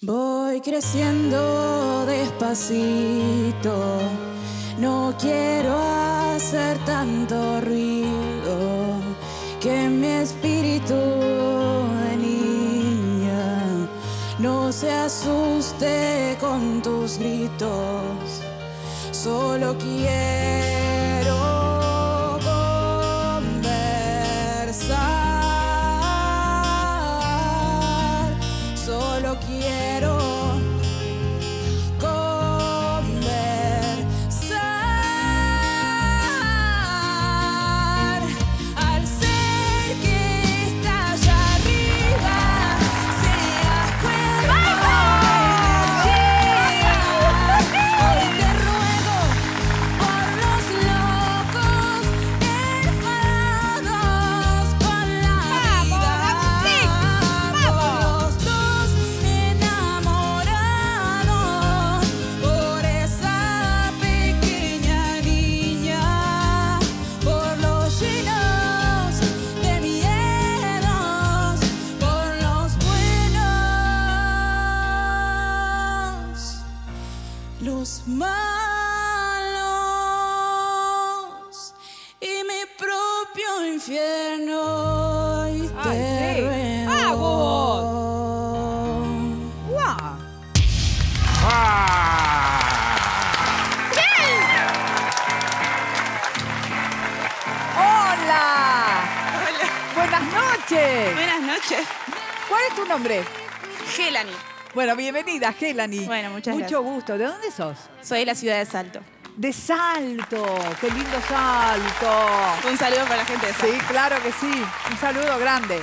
Voy creciendo despacito, no quiero hacer tanto ruido, que mi espíritu de niña no se asuste con tus gritos, solo quiero los malos y mi propio infierno y Ay, te sí. ruego. ¡Guau! ¡Hola! Buenas noches. Buenas noches. ¿Cuál es tu nombre? Gelani. Bueno, bienvenida, Gelani. Bueno, muchas Mucho gracias. gusto. ¿De dónde sos? Soy de la ciudad de Salto. De Salto. ¡Qué lindo Salto! Un saludo para la gente de Salto. Sí, claro que sí. Un saludo grande.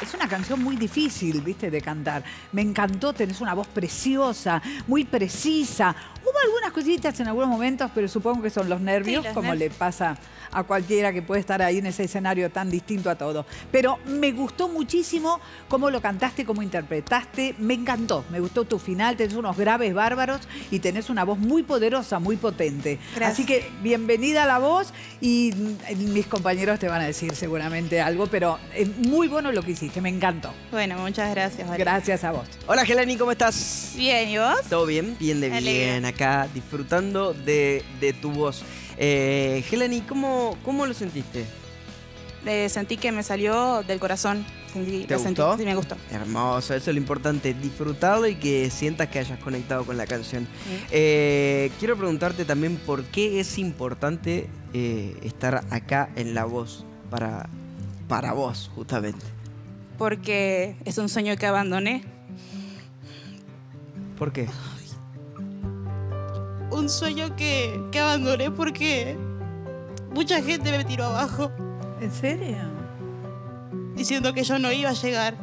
Es una canción muy difícil, viste, de cantar. Me encantó, tenés una voz preciosa, muy precisa. Hubo algunas cositas en algunos momentos, pero supongo que son los nervios, los como nervios. le pasa a cualquiera que puede estar ahí en ese escenario tan distinto a todo. Pero me gustó muchísimo cómo lo cantaste, cómo interpretaste. Me encantó, me gustó tu final. Tenés unos graves bárbaros y tenés una voz muy poderosa, muy potente. Gracias. Así que bienvenida a la voz y mm, mis compañeros te van a decir seguramente algo, pero es muy bueno lo que hiciste, me encantó. Bueno, muchas gracias. Vale. Gracias a vos. Hola Gelani, ¿cómo estás? Bien, ¿y vos? ¿Todo bien? Bien de bien, alegro. Acá disfrutando de, de tu voz. Eh, Gelani, ¿cómo, ¿cómo lo sentiste? Eh, sentí que me salió del corazón. Sentí, ¿Te lo sentí. gustó? Sí, me gustó. Hermoso, eso es lo importante, disfrutarlo y que sientas que hayas conectado con la canción. Sí. Eh, quiero preguntarte también por qué es importante eh, estar acá en La Voz para, para vos, justamente. Porque es un sueño que abandoné. ¿Por qué? Un sueño que, que abandoné porque mucha gente me tiró abajo ¿En serio? diciendo que yo no iba a llegar.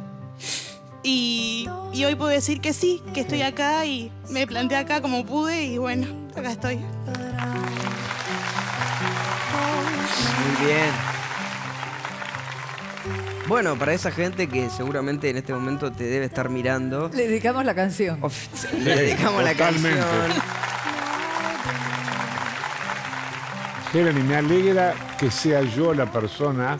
Y, y hoy puedo decir que sí, que estoy acá y me planté acá como pude y bueno, acá estoy. Muy bien. Bueno, para esa gente que seguramente en este momento te debe estar mirando, Le dedicamos la canción. Of- Le dedicamos la canción. Y me alegra que sea yo la persona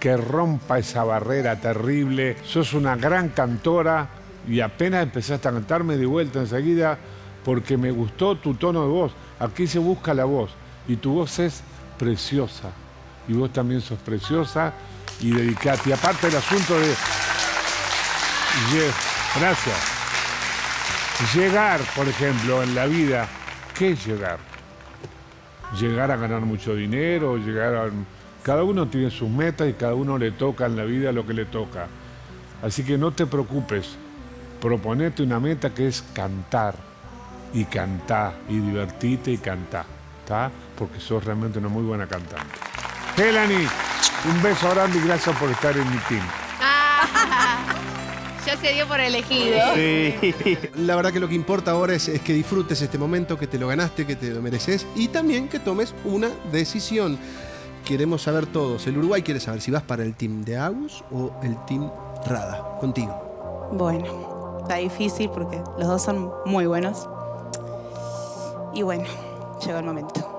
que rompa esa barrera terrible. Sos una gran cantora y apenas empezaste a cantarme de vuelta enseguida porque me gustó tu tono de voz. Aquí se busca la voz y tu voz es preciosa. Y vos también sos preciosa y dedicate. Y aparte el asunto de... Lle- Gracias. Llegar, por ejemplo, en la vida, ¿qué es llegar? Llegar a ganar mucho dinero, llegar a... Cada uno tiene sus metas y cada uno le toca en la vida lo que le toca. Así que no te preocupes, proponete una meta que es cantar y cantar y divertirte y cantar, ¿está? Porque sos realmente una muy buena cantante. Helani, un beso grande y gracias por estar en mi team. Ya se dio por elegido. La verdad que lo que importa ahora es, es que disfrutes este momento, que te lo ganaste, que te lo mereces y también que tomes una decisión. Queremos saber todos. El Uruguay quiere saber si vas para el team de Agus o el team Rada. Contigo. Bueno, está difícil porque los dos son muy buenos. Y bueno, llegó el momento.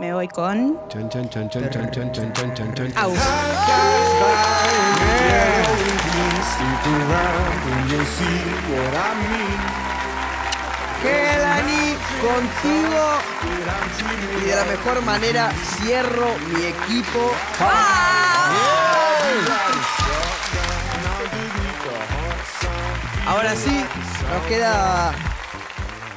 Me voy con... Chan, chan, chan, chan, chan, chan, chan, chan, chan, chan. Aus. Gelani, contigo y de la mejor manera cierro mi equipo. Ahora sí, nos queda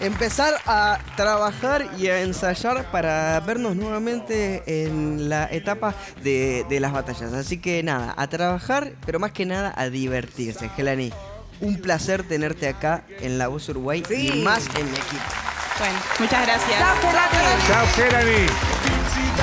empezar a trabajar y a ensayar para vernos nuevamente en la etapa de, de las batallas. Así que nada, a trabajar, pero más que nada a divertirse. Gelani, un placer tenerte acá en La Voz Uruguay y más en mi equipo. Bueno, muchas gracias. Chao, Gerardo. Chao, Gerani.